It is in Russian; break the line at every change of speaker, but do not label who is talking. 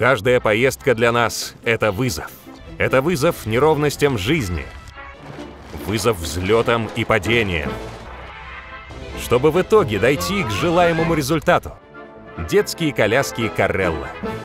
Каждая поездка для нас — это вызов. Это вызов неровностям жизни. Вызов взлетам и падениям. Чтобы в итоге дойти к желаемому результату. Детские коляски Карелла.